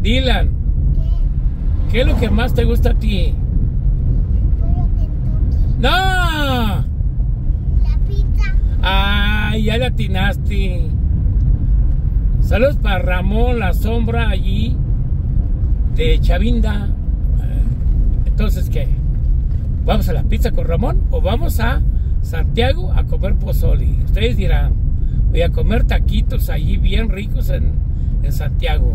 Dylan, ¿qué es lo que más te gusta a ti? ¡No! La pizza. ¡Ay, ya le atinaste! Saludos para Ramón, la sombra allí de Chavinda. Entonces, ¿qué? ¿Vamos a la pizza con Ramón o vamos a Santiago a comer pozoli? Ustedes dirán, voy a comer taquitos allí bien ricos en, en Santiago.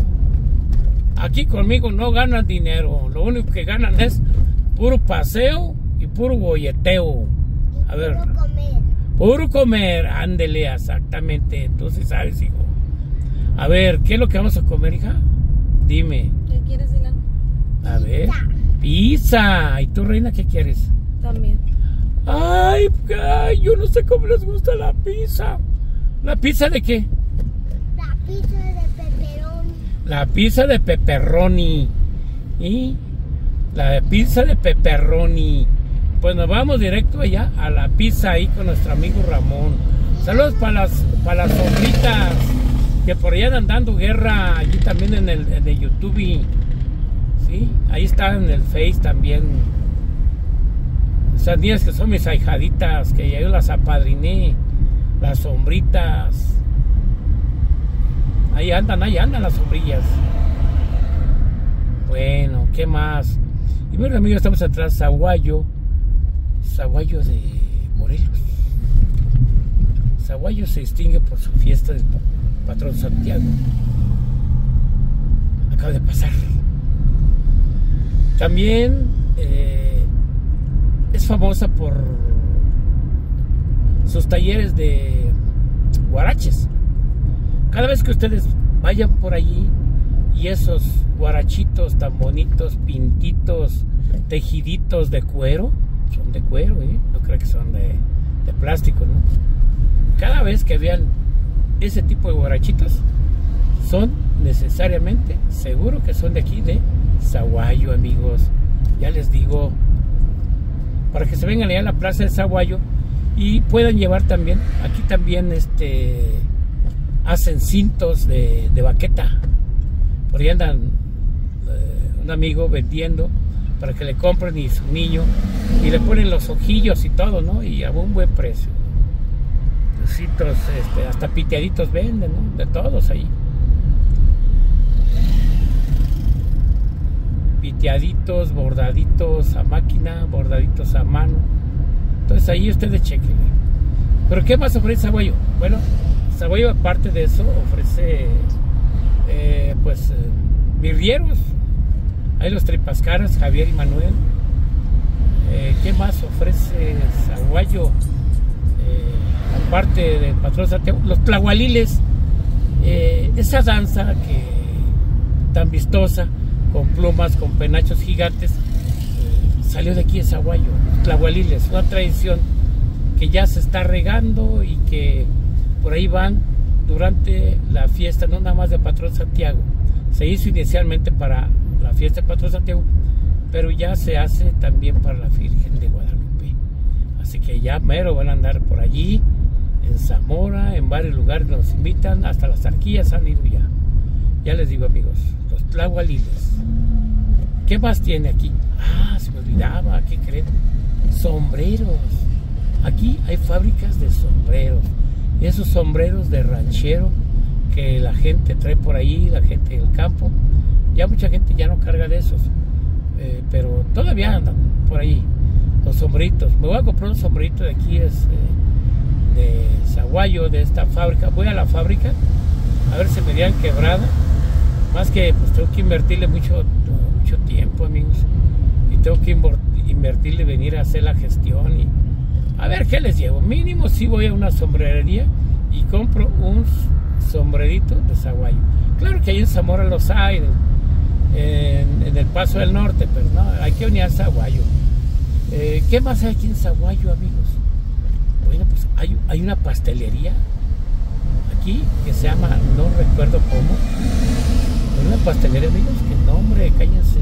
Aquí conmigo no ganan dinero, lo único que ganan es puro paseo y puro golleteo. A ver, Quiero comer. puro comer, ándele, exactamente. Entonces, ¿sabes, hijo? A ver, ¿qué es lo que vamos a comer, hija? Dime. ¿Qué quieres, Dylan? A ver. Pizza. ¿Y tú, reina, qué quieres? También. Ay, ay, yo no sé cómo les gusta la pizza. ¿La pizza de qué? La pizza de. La pizza de pepperoni. ¿Y? La pizza de pepperoni. Pues nos vamos directo allá a la pizza ahí con nuestro amigo Ramón. Saludos para las, para las sombritas que por allá andan dando guerra allí también en el, en el YouTube. ¿Sí? Ahí está en el Face también. Esas niñas que son mis ahijaditas, que ya yo las apadriné. Las sombritas. Ahí andan, ahí andan las sombrillas. Bueno, ¿qué más? Y bueno, amigos, estamos atrás, Zaguayo. Zaguayo de Morelos. Zaguayo se distingue por su fiesta del pa- patrón Santiago. Acaba de pasar. También eh, es famosa por sus talleres de guaraches. Cada vez que ustedes vayan por allí y esos guarachitos tan bonitos, pintitos, tejiditos de cuero, son de cuero, ¿eh? no creo que son de, plástico, ¿no? Cada vez que vean ese tipo de guarachitos, son necesariamente, seguro que son de aquí, de Zaguayo, amigos. Ya les digo, para que se vengan allá a la plaza de Zaguayo y puedan llevar también, aquí también este hacen cintos de, de baqueta. Por ahí andan eh, un amigo vendiendo para que le compren y su niño y le ponen los ojillos y todo, ¿no? Y a un buen precio. Los cintos, este, hasta piteaditos venden, ¿no? De todos ahí. Piteaditos, bordaditos a máquina, bordaditos a mano. Entonces ahí ustedes chequen. ¿Pero qué más ofrece Saguayo? Bueno, Saguayo aparte de eso ofrece eh, pues eh, birrieros. Hay los tripascaras, Javier y Manuel. Eh, ¿Qué más ofrece Saguayo? Eh, aparte del patrón Santiago, los tlahualiles. Esa danza que tan vistosa, con plumas, con penachos gigantes, salió de aquí de Saguayo, tlahualiles, una tradición que ya se está regando y que por ahí van durante la fiesta, no nada más de Patrón Santiago. Se hizo inicialmente para la fiesta de Patrón Santiago, pero ya se hace también para la Virgen de Guadalupe. Así que ya mero van a andar por allí, en Zamora, en varios lugares nos invitan, hasta las arquillas han ido ya. Ya les digo amigos, los tlahualiles. ¿Qué más tiene aquí? Ah, se me olvidaba, ¿qué creen? Sombreros. Aquí hay fábricas de sombreros. Esos sombreros de ranchero que la gente trae por ahí, la gente del campo. Ya mucha gente ya no carga de esos. eh, pero todavía andan por ahí. Los sombreritos. Me voy a comprar un sombrerito de aquí, es eh, de Zaguayo, de esta fábrica. Voy a la fábrica a ver si me dieran quebrada. Más que pues tengo que invertirle mucho, mucho tiempo, amigos. Y tengo que invertirle, venir a hacer la gestión. Y les llevo. Mínimo si voy a una sombrerería y compro un sombrerito de Zaguayo. Claro que ahí en Zamora los hay, en, el Paso del Norte, pero no, hay que unir a Zaguayo. Eh, ¿Qué más hay aquí en Zaguayo, amigos? Bueno, pues hay, hay una pastelería aquí que se llama, no recuerdo cómo, una pastelería, amigos, que no, hombre, cállense.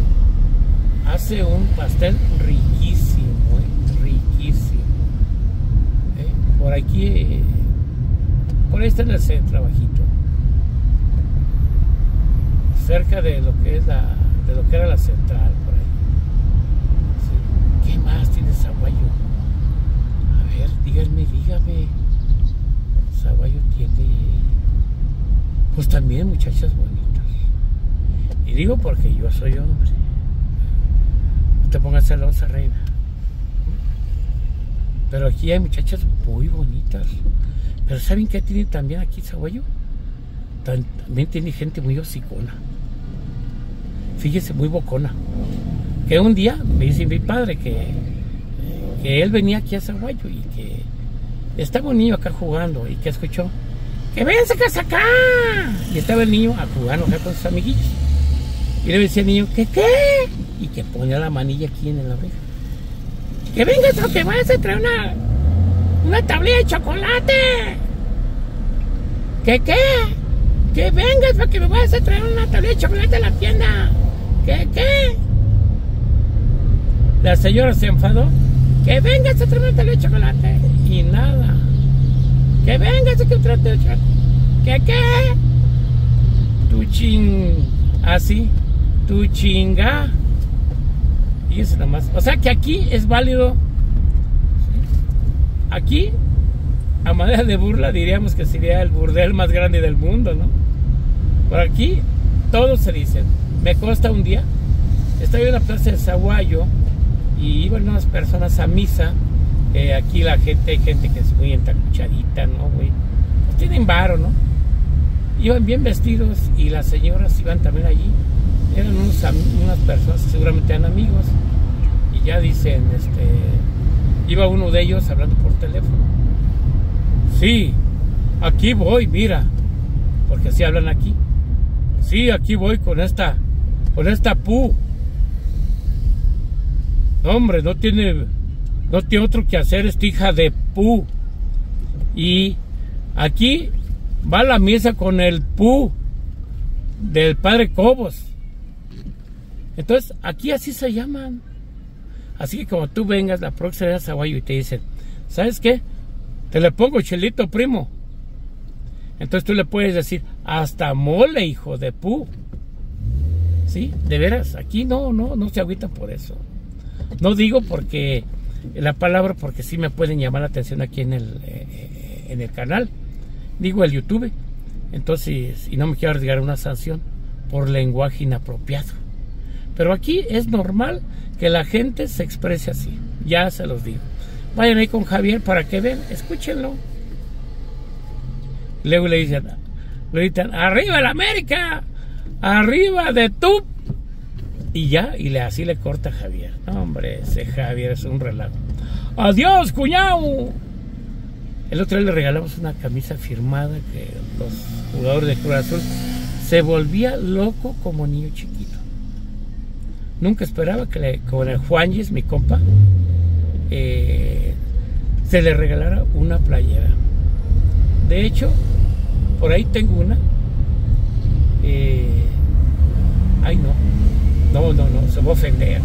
Hace un pastel riquísimo, eh, riquísimo. Eh, Por aquí, eh, por está en el centro, abajito. cerca de lo que es de lo que era la central por ahí. ¿Qué más tiene Zaguayo? A ver, díganme, dígame. Zaguayo tiene, pues también muchachas bonitas. Y digo porque yo soy hombre. No te pongas celosa, reina. Pero aquí hay muchachas muy bonitas. Pero ¿saben qué tiene también aquí Zaguayo? También tiene gente muy hocicona. Fíjese, muy bocona. Que un día me dice mi padre que, que él venía aquí a Zaguayo y que estaba un niño acá jugando y que escuchó que ven, sacas acá. Y estaba el niño a acá con sus amiguillos. Y le decía el niño, ¿qué qué? Y que ponía la manilla aquí en la oreja. Que vengas o que vas a traer una, una tablilla de chocolate. ¿Qué qué? Que vengas para que me vayas a traer una tablilla de chocolate a la tienda. ¿Qué qué? La señora se enfadó. Que vengas a traer una tablilla de chocolate. Y nada. Que vengas a que traer de chocolate. ¿Qué qué? Tu ching... Así. Tu chinga. Y. O sea que aquí es válido. Aquí, a manera de burla, diríamos que sería el burdel más grande del mundo, ¿no? Por aquí, todos se dicen. Me consta un día, estaba en la plaza de Zaguayo y iban unas personas a misa. eh, aquí la gente, hay gente que es muy entacuchadita, ¿no? Muy, pues tienen varo, ¿no? Iban bien vestidos y las señoras iban también allí. Eran unos unas personas que seguramente eran amigos. Ya dicen, este, iba uno de ellos hablando por teléfono. Sí, aquí voy, mira. Porque así hablan aquí. Sí, aquí voy con esta, con esta pu. Hombre, no tiene, no tiene otro que hacer esta hija de pu. Y aquí va a la misa con el pu del padre Cobos. Entonces, aquí así se llaman. Así que como tú vengas la próxima vez a Zaguayo y te dicen, ¿sabes qué? Te le pongo chelito, primo. Entonces tú le puedes decir, hasta mole, hijo de pu. ¿Sí? De veras, aquí no, no, no se agüitan por eso. No digo porque la palabra, porque sí me pueden llamar la atención aquí en el, eh, en el canal. Digo el YouTube. Entonces, y no me quiero arriesgar una sanción por lenguaje inapropiado. Pero aquí es normal que la gente se exprese así. Ya se los digo. Vayan ahí con Javier para que vean, escúchenlo. Luego le dicen, le gritan, arriba el América, arriba de tú. Y ya, y le, así le corta a Javier. No, hombre, ese Javier es un relajo. Adiós, cuñado. El otro día le regalamos una camisa firmada que los jugadores de Cruz Azul se volvía loco como niño chiquito. Nunca esperaba que con el Juanjis, mi compa, eh, se le regalara una playera. De hecho, por ahí tengo una. Eh, ay, no. No, no, no, se va a ofender.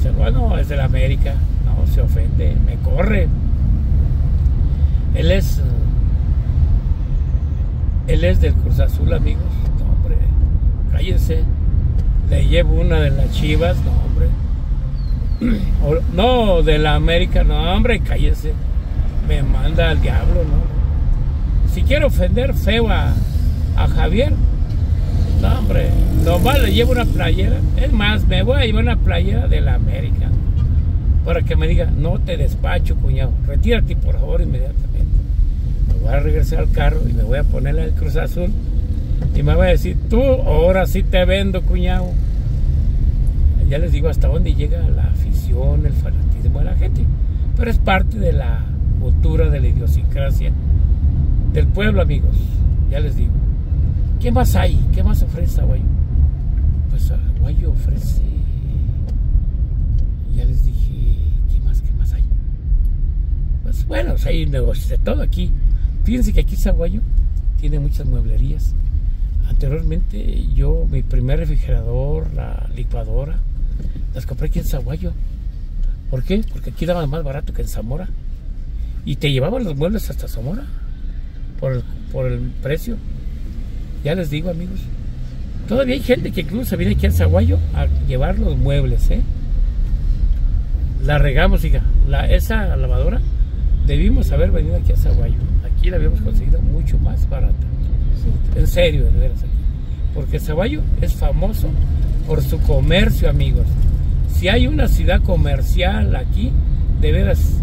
Se va, no, es de la América. No, se ofende, me corre. Él es. Él es del Cruz Azul, amigos. No, hombre, cállense. Le llevo una de las chivas, no, hombre. No, de la América, no, hombre, cállense. Me manda al diablo, ¿no? Si quiero ofender feo a, a Javier, no, hombre, nomás le llevo una playera. Es más, me voy a llevar una playera de la América. Para que me diga, no te despacho, cuñado. Retírate, por favor, inmediatamente. Me voy a regresar al carro y me voy a poner el Cruz Azul. Y me va a decir, tú, ahora sí te vendo, cuñado. Ya les digo hasta dónde llega la afición, el fanatismo de la gente. Pero es parte de la cultura, de la idiosincrasia del pueblo, amigos. Ya les digo. ¿Qué más hay? ¿Qué más ofrece Aguayo? Pues Aguayo ofrece. Ya les dije, ¿qué más? ¿Qué más hay? Pues bueno, hay negocios de todo aquí. Fíjense que aquí Zaguayo tiene muchas mueblerías. Anteriormente yo, mi primer refrigerador, la licuadora, las compré aquí en Zaguayo. ¿Por qué? Porque aquí daban más barato que en Zamora. Y te llevaban los muebles hasta Zamora por el, precio. Ya les digo, amigos. Todavía hay gente que incluso viene aquí a Zaguayo a llevar los muebles, ¿eh? La regamos, hija. Esa lavadora debimos haber venido aquí a Zaguayo. Aquí la habíamos conseguido mucho más barata. En serio, de veras. Porque Zaguayo es famoso por su comercio, amigos. Si hay una ciudad comercial aquí, de veras,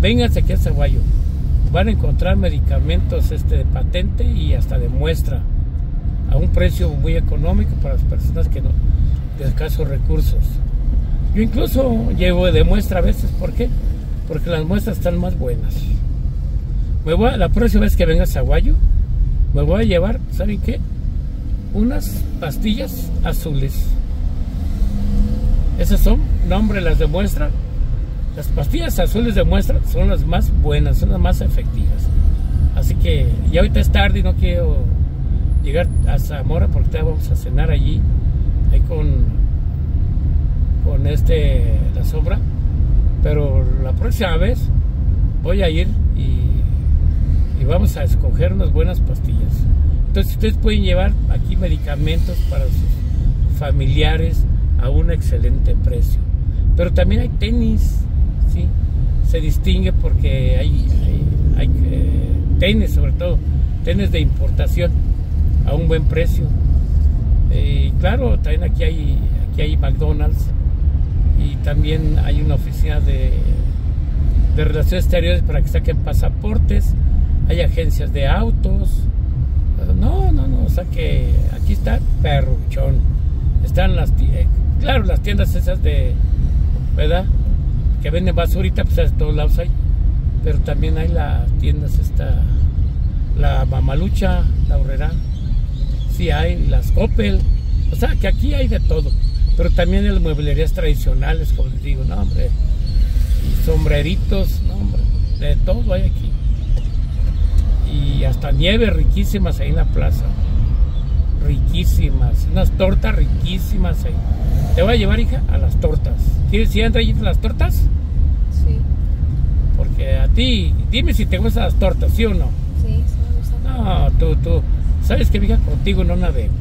vénganse aquí a Zaguayo. Van a encontrar medicamentos este, de patente y hasta de muestra a un precio muy económico para las personas que no de escasos recursos. Yo incluso llevo de muestra a veces, ¿por qué? Porque las muestras están más buenas. La próxima vez que venga a Zaguayo, me voy a llevar, ¿saben qué? Unas pastillas azules. Esas son, nombre las de muestra. Las pastillas azules de muestra son las más buenas, son las más efectivas. Así que ya ahorita es tarde y no quiero llegar a Zamora porque ya vamos a cenar allí, ahí con, con este, la sombra. Pero la próxima vez voy a ir y, vamos a escoger unas buenas pastillas. Entonces ustedes pueden llevar aquí medicamentos para sus familiares a un excelente precio. Pero también hay tenis, ¿sí? Se distingue porque hay, hay, hay eh, tenis sobre todo, tenis de importación a un buen precio. Eh, claro, también aquí hay, aquí hay McDonald's y también hay una oficina de, de relaciones exteriores para que saquen pasaportes, hay agencias de autos. No, no, no, o sea que aquí está perruchón. Están las, eh, claro, las tiendas esas de, ¿verdad? Que venden basurita, pues de todos lados hay. Pero también hay las tiendas esta, la Mamalucha, la Horrera hay, las Coppel, o sea que aquí hay de todo, pero también las mueblerías tradicionales, como les digo, no hombre, sombreritos, no hombre, de todo hay aquí. Y hasta nieves riquísimas ahí en la plaza. Riquísimas, unas tortas riquísimas ahí. Te voy a llevar, hija, a las tortas. ¿Quieres ir a las tortas? Sí. Porque a ti, dime si te gustan las tortas, ¿sí o no? Sí, sí me gustan. No, tú, tú, ¿Sabes qué, mija? Contigo no navego.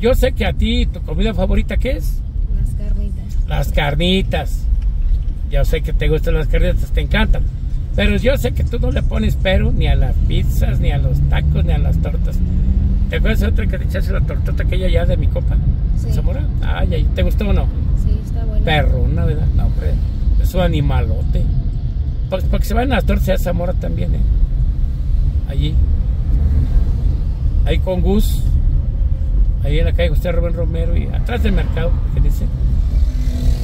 Yo sé que a ti, tu comida favorita, ¿qué es? Las carnitas. Las carnitas. Yo sé que te gustan las carnitas, te encantan. Pero yo sé que tú no le pones pero ni a las pizzas, ni a los tacos, ni a las tortas. ¿Te acuerdas de otra que te echaste la tortota aquella ya de mi copa? Sí. ¿Zamora? Ay, ¿te gustó o no? Sí, está bueno. Perro, una verdad. No, hombre, es un animalote. Para, para que se vayan a las tortas a Zamora también, ¿eh? Allí ahí con Gus, ahí en la calle José Rubén Romero y atrás del mercado, que dice.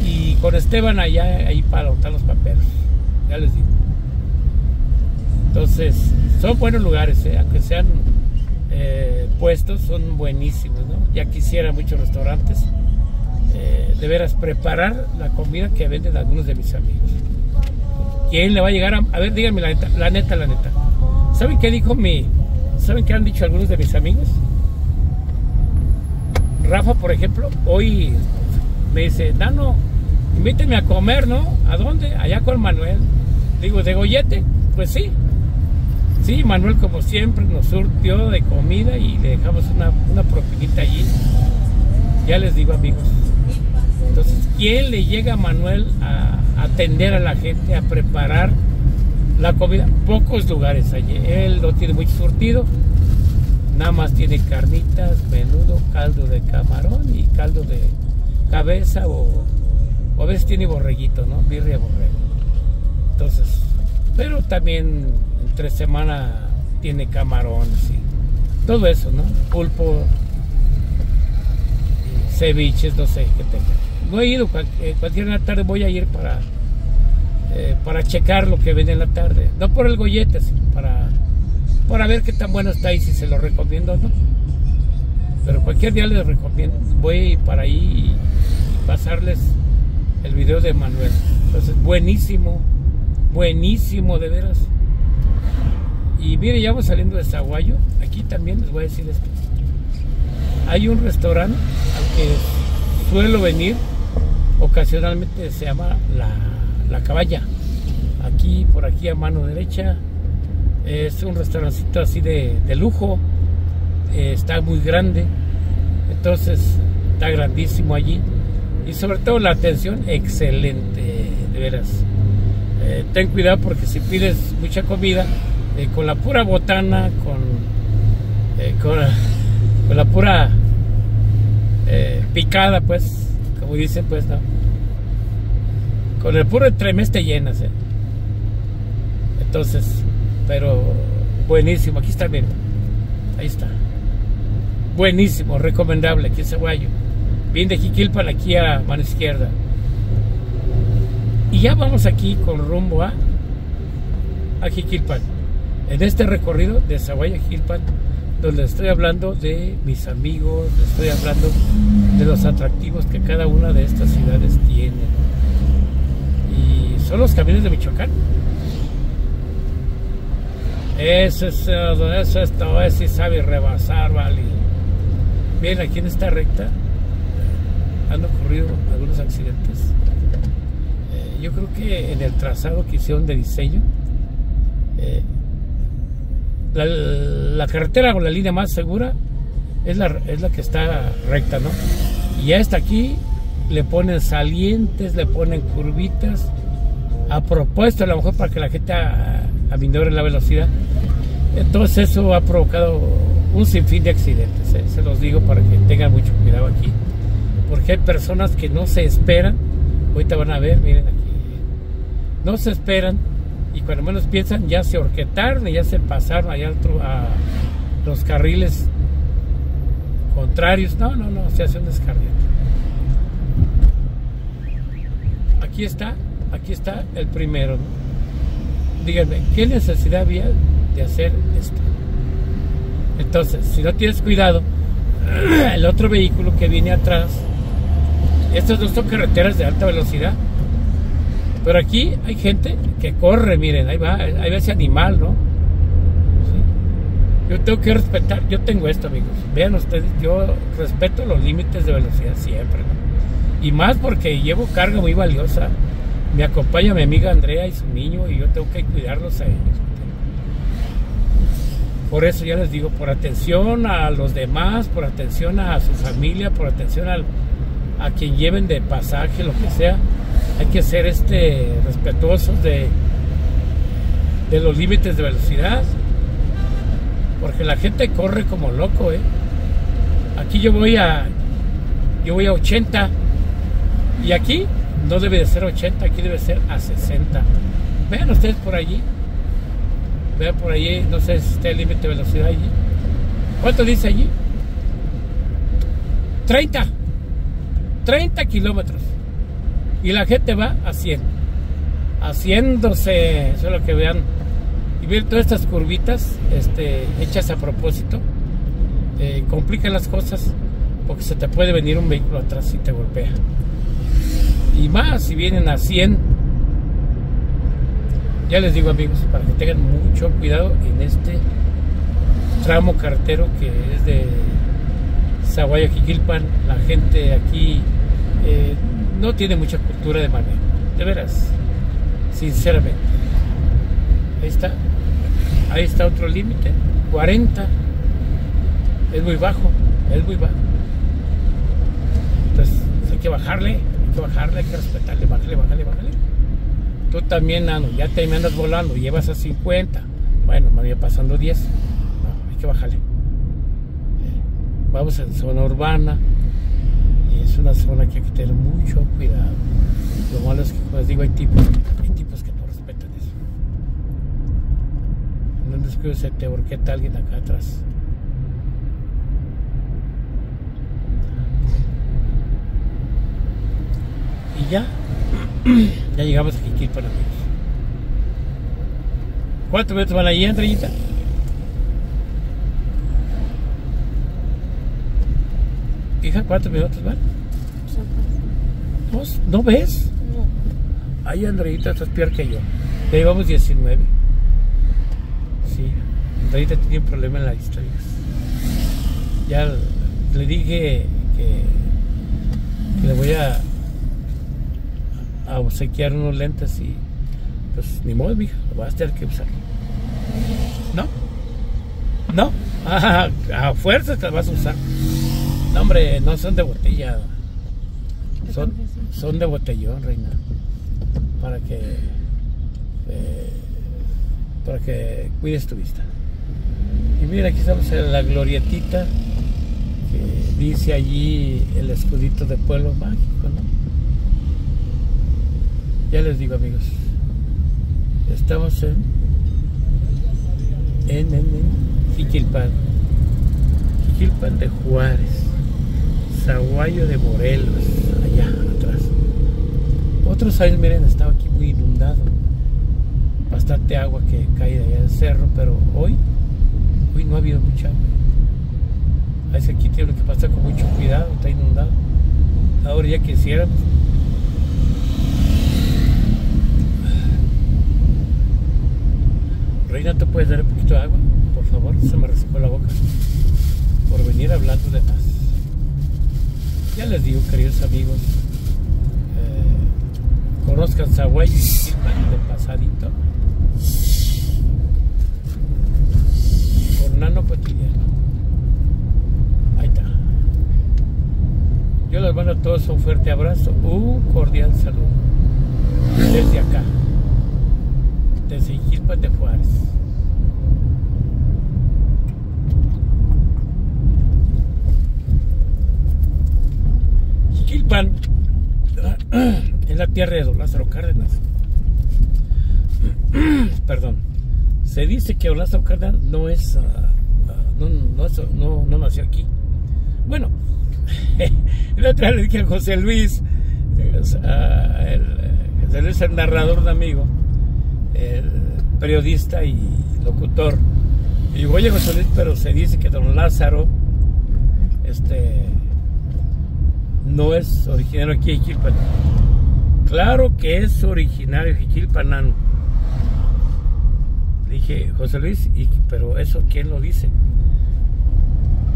Y con Esteban allá, ahí para botar los papeles, ya les digo. Entonces, son buenos lugares, ¿eh? aunque sean eh, puestos, son buenísimos, ¿no? Ya quisiera muchos restaurantes eh, de veras preparar la comida que venden algunos de mis amigos. ¿Quién le va a llegar a.? A ver, díganme la neta, la neta, la neta. ¿Saben qué dijo mi, ¿Saben qué han dicho algunos de mis amigos? Rafa, por ejemplo, hoy me dice, Nano, invíteme a comer, ¿no? ¿A dónde? Allá con Manuel. Digo, ¿de Goyete? Pues sí. Sí, Manuel como siempre nos surtió de comida y le dejamos una, una propinita allí. Ya les digo amigos. Entonces, ¿quién le llega a Manuel a atender a la gente, a preparar la comida, pocos lugares allí. Él no tiene mucho surtido. Nada más tiene carnitas, menudo, caldo de camarón y caldo de cabeza o, a veces tiene borreguito, ¿no? Birria borrego. Entonces, pero también entre semana tiene camarón, sí. Todo eso, ¿no? Pulpo, ceviches, no sé qué tenga. No he ido, eh, cualquier tarde voy a ir para eh, para checar lo que ven en la tarde. No por el gollete, sino para, para ver qué tan bueno está y si se lo recomiendo o no. Pero cualquier día les recomiendo. Voy para ahí y, pasarles el video de Manuel. Entonces, buenísimo, buenísimo, de veras. Y mire, ya vamos saliendo de Zaguayo. Aquí también les voy a decir esto. Hay un restaurante al que suelo venir ocasionalmente, se llama La la Caballa. Aquí, por aquí a mano derecha, es un restaurancito así de, lujo. eh, está muy grande, entonces está grandísimo allí y sobre todo la atención excelente, de veras. Eh, ten cuidado porque si pides mucha comida, eh, con la pura botana, con, con, con, la pura picada, pues, como dicen, pues no. Con el puro entremés te llenas, Entonces, pero buenísimo, aquí está bien. Ahí está. Buenísimo, recomendable aquí en Ceguayo. Bien de Jiquilpan aquí a mano izquierda. Y ya vamos aquí con rumbo a, a Jiquilpan. En este recorrido de Zaguayo a Jiquilpan, donde estoy hablando de mis amigos, estoy hablando de los atractivos que cada una de estas ciudades tiene. Y son los caminos de Michoacán. Eso es, eso es todo, eso sabe rebasar, vale. Bien, aquí en esta recta han ocurrido algunos accidentes. Eh, yo creo que en el trazado que hicieron de diseño, eh, la, carretera con la línea más segura es la, es la que está recta, ¿no? Y a esta aquí le ponen salientes, le ponen curvitas, a propósito, a lo mejor para que la gente aminore la velocidad. Entonces eso ha provocado un sinfín de accidentes, ¿eh? se los digo para que tengan mucho cuidado aquí, porque hay personas que no se esperan, ahorita van a ver, miren aquí, no se esperan y cuando menos piensan ya se orquetaron y ya se pasaron allá a los carriles contrarios, no, no, no, se hace un descarril. Aquí está, aquí está el primero, díganme, ¿qué necesidad había de hacer esto? Entonces, si no tienes cuidado, el otro vehículo que viene atrás, estas no son carreteras de alta velocidad, pero aquí hay gente que corre, miren, ahí va, ahí va ese animal, ¿no? Yo tengo que respetar, yo tengo esto, amigos. Vean ustedes, yo respeto los límites de velocidad siempre, ¿no? Y más porque llevo carga muy valiosa. Me acompaña mi amiga Andrea y su niño y yo tengo que cuidarlos a ellos. Por eso ya les digo, por atención a los demás, por atención a su familia, por atención a quien lleven de pasaje, lo que sea, hay que ser este respetuosos de, de los límites de velocidad. Porque la gente corre como loco, ¿eh? Aquí yo voy a yo voy a 80 y aquí no debe de ser 80, aquí debe ser a 60. Vean ustedes por allí. Vean por allí, no sé si está el límite de velocidad allí. ¿Cuánto dice allí? 30. 30 kilómetros. Y la gente va a 100. Haciéndose, eso es lo que vean. Y ver todas estas curvitas este, hechas a propósito. Eh, complican las cosas porque se te puede venir un vehículo atrás y te golpea. Y más si vienen a 100 ya les digo amigos, para que tengan mucho cuidado en este tramo carretero que es de Zaguaya Jiquilpan, la gente aquí eh, no tiene mucha cultura de manejo, de veras, sinceramente. Ahí está, ahí está otro límite, 40, es muy bajo, es muy bajo. Entonces hay que bajarle, hay que bajarle, hay que respetarle, bájale, bájale, bájale. Tú también, Nano, ya te me andas volando, llevas a 50. Bueno, me voy pasando 10. No, hay que bajarle. Vamos en zona urbana. Una zona que hay que tener mucho cuidado. Lo malo es que, como les digo, hay tipos, hay tipos que no respetan eso. No descuides te horqueta alguien acá atrás. Y ya, ya llegamos a Jiquilpan, amigos. ¿Cuántos metros van ahí, Andreita? Hija, ¿cuántos minutos van? ¿No, ves? No. Ahí, Andreita, estás peor que yo. Ya llevamos 19. Sí, Andreita tiene un problema en la historia. Ya le dije que, que le voy a a obsequiar unos lentes y pues ni modo, mija, lo vas a tener que usar. ¿No? ¿No? Ah, a fuerzas te las vas a usar. No, hombre, no son de botella. Son, son de botellón, reina. Para que. eh, para que cuides tu vista. Y mira, aquí estamos en la glorietita. Que dice allí el escudito de pueblo mágico, ¿no? Ya les digo, amigos. Estamos en. En, en, en Jiquilpan. Jiquilpan de Juárez. Zaguayo de Morelos. Allá atrás. Otros años, miren, estaba aquí muy inundado. Bastante agua que cae de allá del cerro, pero hoy, hoy no ha habido mucha agua. Así aquí tiene que pasar con mucho cuidado, está inundado. Ahora ya quisiéramos. Reina, ¿te puedes dar un poquito de agua? Por favor, se me resecó la boca. Por venir hablando de más. Ya les digo, queridos amigos, eh, conozcan Zaguayo y Jiquilpan de pasadito. Por nano cotidiano. Ahí está. Yo les mando a todos un fuerte abrazo, un cordial saludo. Desde acá, desde Jiquilpan de Juárez. Jiquilpan es la tierra de don Lázaro Cárdenas. Perdón. Se dice que don Lázaro Cárdenas no es, ah, ah, no, es- no- no nació aquí. Bueno, la otra vez le dije a José Luis, eh, ah, el, eh, José Luis es el narrador de amigo, el periodista y locutor. Y digo, oye José Luis, pero se dice que don Lázaro, este, no es originario aquí de Jiquilpan. Claro que es originario de Jiquilpanano. Dije, José Luis, ¿y, pero eso quién lo dice?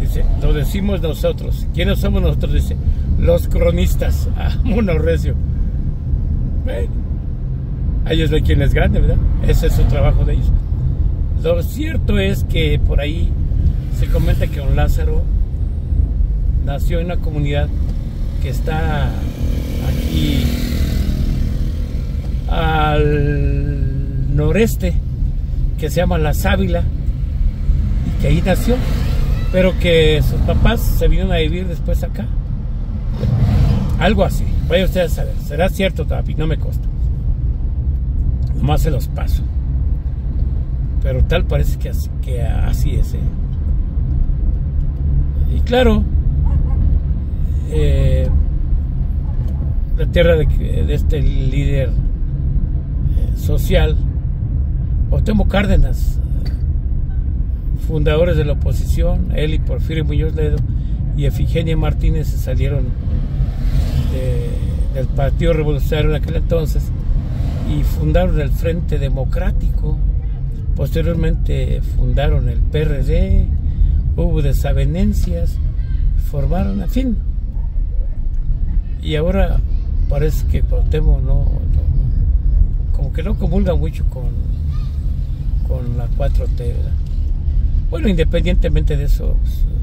Dice, lo decimos nosotros. ¿Quiénes somos nosotros? Dice, los cronistas. Ah, mono recio. Ellos de quien es grande, ¿verdad? Ese es su trabajo de ellos. Lo cierto es que por ahí se comenta que don Lázaro nació en una comunidad que está aquí al noreste, que se llama La Sábila, y que ahí nació, pero que sus papás se vinieron a vivir después acá. Algo así, vaya usted a saber, será cierto, Tapi, no me consta. Nomás se los paso. Pero tal parece que así, que así es. ¿eh? Y claro, eh, la tierra de, este líder eh, social, Otemo Cárdenas, fundadores de la oposición, él y Porfirio Muñoz Ledo y Efigenia Martínez se salieron de- del Partido Revolucionario en aquel entonces y fundaron el Frente Democrático. Posteriormente fundaron el PRD, hubo desavenencias, formaron, en fin. Y ahora parece que Cuauhtémoc no, no- como que no comulga mucho con, con la 4T, ¿verdad? Bueno, independientemente de eso,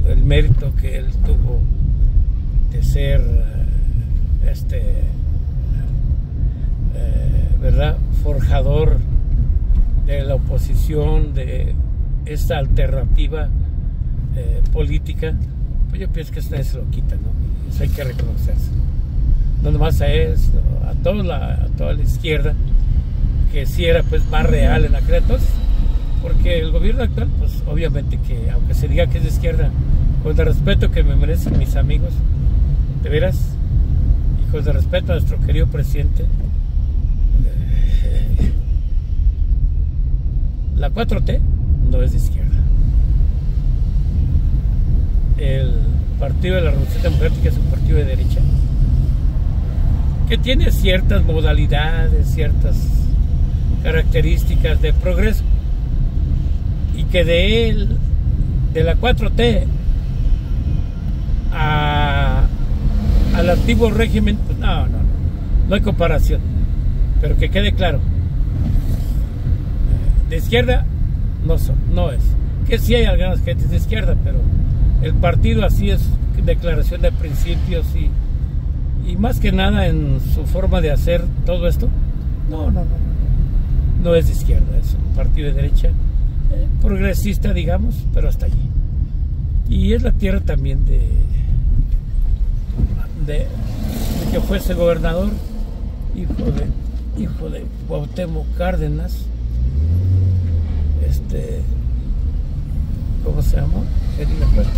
el mérito que él tuvo de ser, eh, este, eh, ¿verdad? Forjador de la oposición, de esta alternativa eh, política, pues yo pienso que eso se lo quita, ¿no? Eso hay que reconocerse. No nomás a él, a toda la, toda la izquierda, que sí era pues más real en aquel entonces, porque el gobierno actual, pues obviamente que aunque se diga que es de izquierda, con el respeto que me merecen mis amigos, de veras, y con el respeto a nuestro querido presidente, eh, la 4T no es de izquierda. El Partido de la Revolución Democrática es un partido de derecha que tiene ciertas modalidades, ciertas características de progreso. Y que de él, de la 4T a, al antiguo régimen, pues no, no, no, hay comparación, pero que quede claro, de izquierda no son, no es, que sí hay algunas gentes de izquierda, pero el partido así es declaración de principios y, y más que nada en su forma de hacer todo esto, no, no, no, no es de izquierda, es un partido de derecha, eh, progresista digamos, pero hasta allí. Y es la tierra también de, de, de que fuese gobernador, hijo de, hijo de Cuauhtémoc Cárdenas, este, ¿cómo se llama? Ya ni me acuerdo.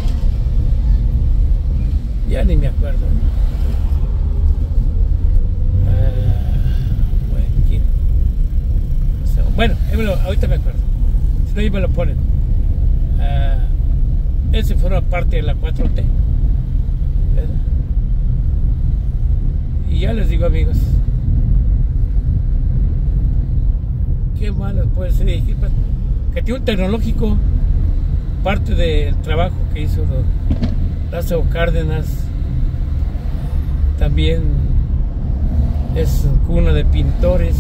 Ya ni me acuerdo. Ah, bueno, ¿quién? O sea, Bueno, me lo- ahorita me acuerdo. Si no, ahí me lo ponen. Ah, ese forma parte de la 4T. ¿verdad? Y ya les digo, amigos, qué malo puede ser que tiene un tecnológico, parte del trabajo que hizo Lázaro Cárdenas, también es cuna de pintores.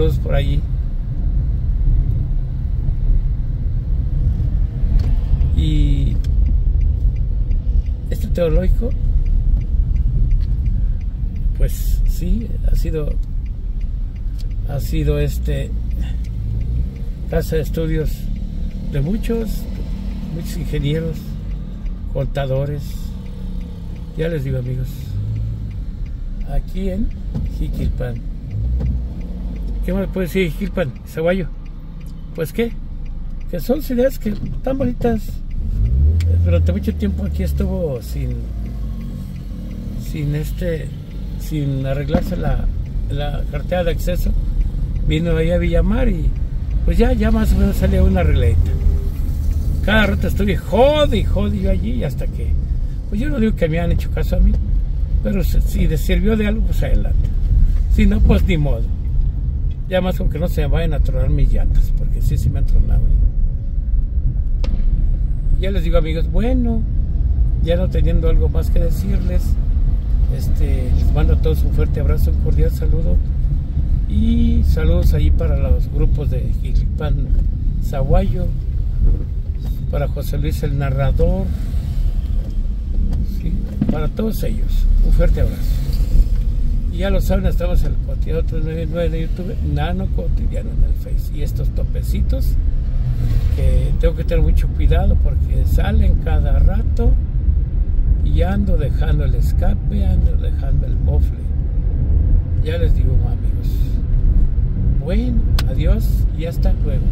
Por allí. Y este teológico, pues sí, ha sido, ha sido este casa de estudios de muchos, muchos ingenieros, contadores. Ya les digo amigos, aquí en Jiquilpan. ¿Qué más puede decir? Zaguayo. Pues qué, que son ciudades que están bonitas. Durante mucho tiempo aquí estuvo sin, sin este, sin arreglarse la, la cartera de acceso. Vino ahí a Villamar y pues ya, ya más o menos salía una arregladita. Cada rato estuve jode y jode yo allí hasta que, pues yo no digo que me han hecho caso a mí, pero si les sirvió de algo, pues adelante. Si no, pues ni modo. Ya más con que no se vayan a tronar mis llantas, porque sí, sí me han tronado. ¿eh? Ya les digo amigos, bueno, ya no teniendo algo más que decirles, este, les mando a todos un fuerte abrazo, un cordial saludo y saludos allí para los grupos de Gilpan Zaguayo, para José Luis el narrador, para todos ellos, un fuerte abrazo. Y ya lo saben, estamos en el cotidiano 399 de YouTube, Nano Cotidiano en el Face. Y estos topecitos que tengo que tener mucho cuidado porque salen cada rato y ando dejando el escape, ando dejando el mofle. Ya les digo, amigos. Bueno, adiós y hasta luego.